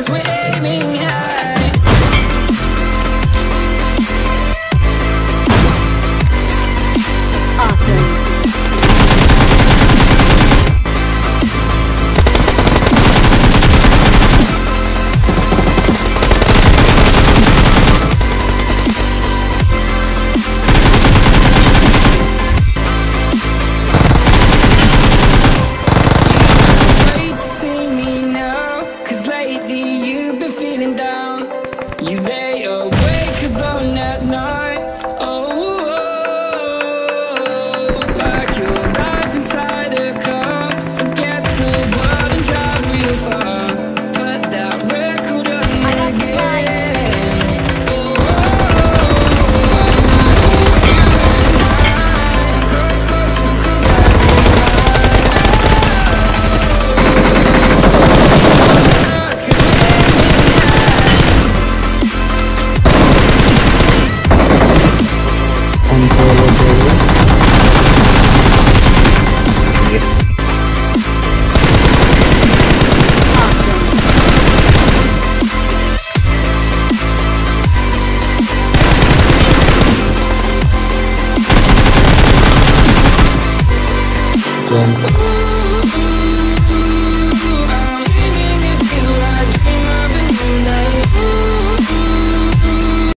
Cause we're aiming high. you 装